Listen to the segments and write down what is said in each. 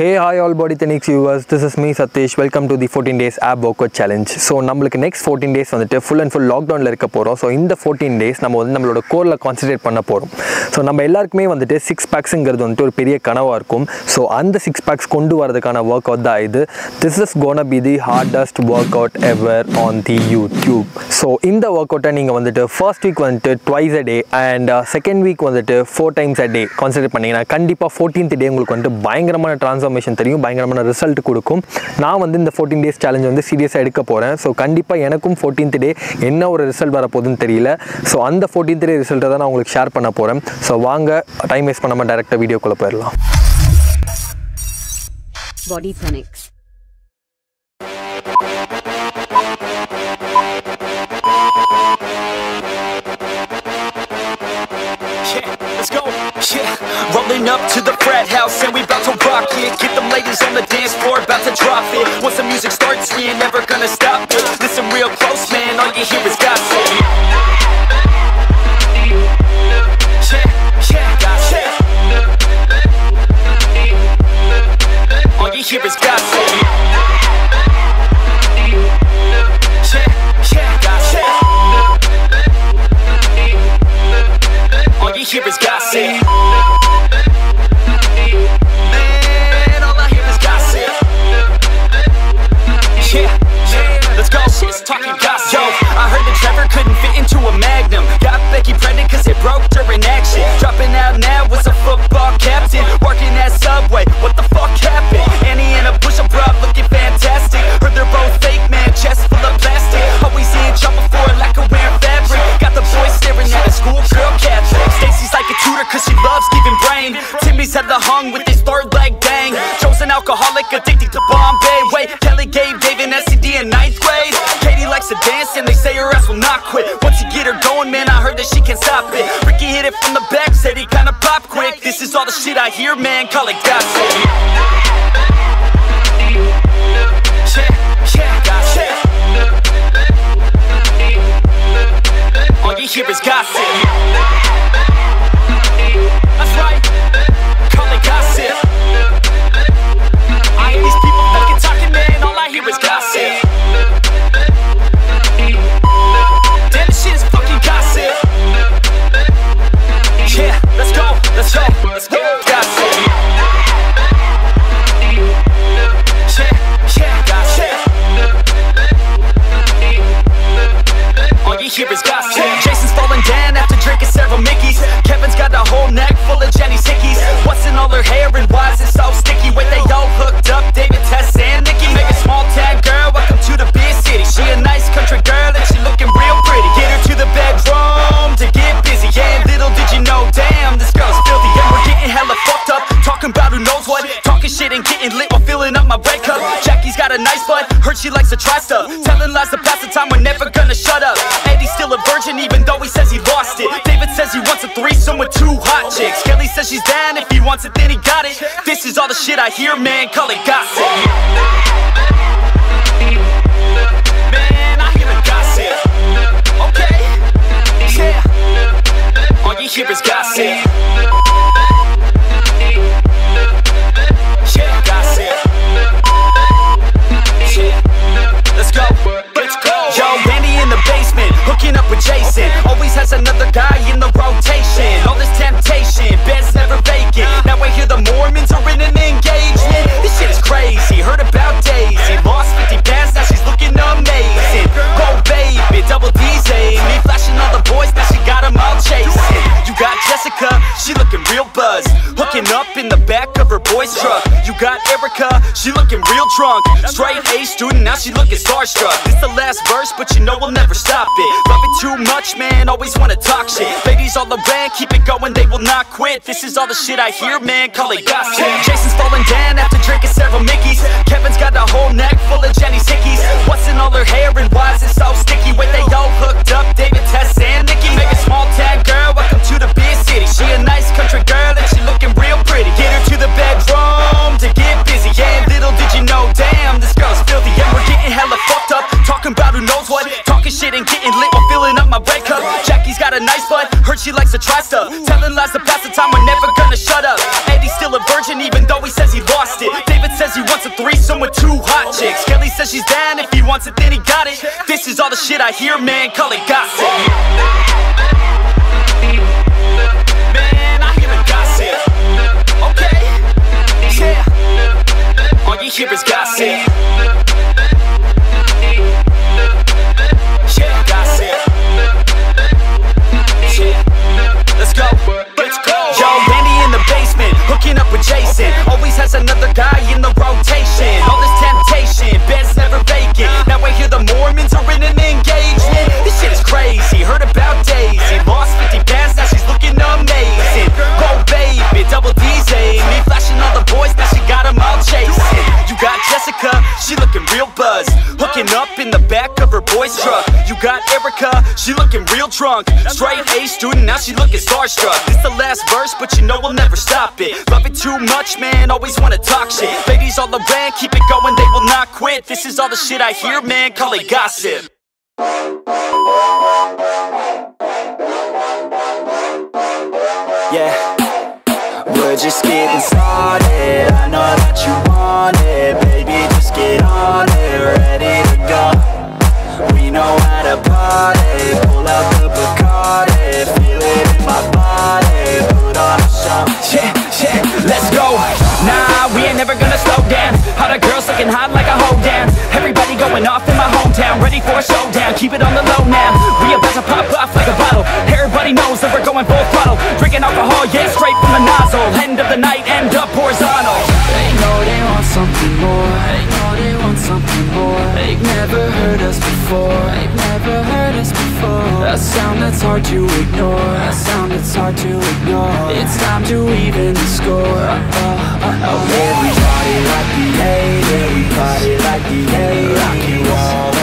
Hey hi all body techniques Techniques this is is Satish Satish. Welcome to the 14 days of workout challenge so நம்மளுக்கு next fourteen days வந்துட்டு full and full லாக்டவுனில் இருக்க போகிறோம் so இந்த fourteen days நம்ம வந்து நம்மளோட கோரில் கான்சன்ட்ரேட் பண்ண போகிறோம் ஸோ நம்ம எல்லாருக்குமே வந்துட்டு சிக்ஸ் பேக்ஸுங்கிறது வந்துட்டு ஒரு பெரிய கனவாக இருக்கும். ஸோ அந்த சிக்ஸ் பேக்ஸ் கொண்டு வரதுக்கான ஒர்க் அவுட் தான் இது. This is gonna be the hardest workout ever on the YouTube so இந்த ஒர்க் அவுட்டை நீங்கள் வந்துட்டு ஃபர்ஸ்ட் வீக் வந்துட்டு twice a day and second week வந்துட்டு four times a day concentrate பண்ணிங்கன்னா கண்டிப்பாக ஃபோர்டீன்த் டே உங்களுக்கு வந்துட்டு பயங்கரமான ட்ரான்ஸ்ஃபார்ம் ட்ரான்ஸ்ஃபர்மேஷன் தெரியும் பயங்கரமான ரிசல்ட் கொடுக்கும். நான் வந்து இந்த ஃபோர்டீன் டேஸ் சேலஞ்ச் வந்து சீரியஸாக எடுக்க போகிறேன் ஸோ கண்டிப்பாக எனக்கும் ஃபோர்டீன்த் டே என்ன ஒரு ரிசல்ட் வரப்போகுதுன்னு தெரியல. ஸோ அந்த ஃபோர்டீன்த் டே ரிசல்ட்டை தான் நான் உங்களுக்கு ஷேர் பண்ண போகிறேன் ஸோ வாங்க டைம் வேஸ்ட் பண்ணாமல் டேரெக்டாக வீடியோக்குள்ளே போயிடலாம். Body Phonics. Rolling up to the frat house and we Get on the dance floor, about to drop it. Once the music starts, we ain't never gonna stop it. Listen real close, man, all you hear is gossip. Yeah, yeah, yeah. All you hear is. Talking from the back, said he kinda pop quick. This is all the shit I hear, man, call it gossip. She likes to try stuff. Telling lies to pass the time. We're never gonna shut up. Eddie's still a virgin even though he says he lost it. David says he wants a threesome with two hot chicks. Kelly says she's down. If he wants it, then he got it. This is all the shit I hear, man. Call it gossip. Man, I hear the gossip. Okay. Yeah. All you hear is gossip. In the back of her boy's truck. You got Erica, she looking real drunk. Straight A student, now she looking starstruck. This the last verse, but you know we'll never stop it. Love it too much, man, always wanna talk shit. Ladies all around, keep it going, they will not quit. This is all the shit I hear, man, call it gossip. Jason's falling down after drinking several Mickeys. Kevin's got a whole neck full of Jenny's hickeys. What's in all her hair and why is it so sticky? Wait, they all hooked up, David, Tess, and Nikki. Make a small town girl, virgin, even though he says he lost it David says he wants a threesome with two hot chicks. Kelly says she's down, if he wants it, then he got it. This is all the shit I hear, man, call it gossip. Man, I hear the gossip. Okay, yeah. All you hear is gossip. With Jason. Always has another guy in the rotation. All this student, now she looking starstruck. This the last verse, but you know we'll never stop it. Love it too much, man, always wanna talk shit. Ladies all around, keep it going, they will not quit. This is all the shit I hear, man, call it gossip. Yeah. We're just getting started. I know that you want it, baby. Just get on it, ready to go. We know how to party. Pull out the feel it in my body. Yeah, yeah, let's go. Nah, we ain't never gonna slow down. All the girls looking hot like a down. Everybody going off in my hometown, ready for a showdown. Keep it on the A sound that's hard to ignore. A sound that's hard to ignore. It's time to even the score. Oh, oh, oh. Yeah, like the 80s. We like the 80s. Rock and roll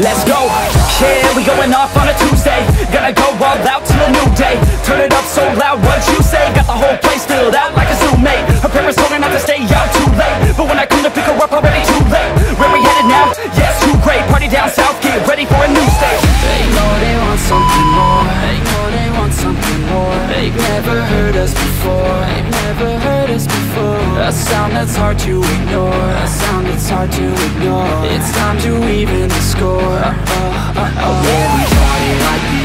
Let's go, yeah, we going off on a Tuesday. Gonna go all out till a new day. Turn it up so loud, what you say? Got the whole place filled out like a zoo mate. Her parents told her not to stay out too late. But when I come to pick her up, already A sound that's hard to ignore. A sound that's hard to ignore. It's time to even the score. Uh, uh, uh, oh, oh, oh. Yeah, we party like the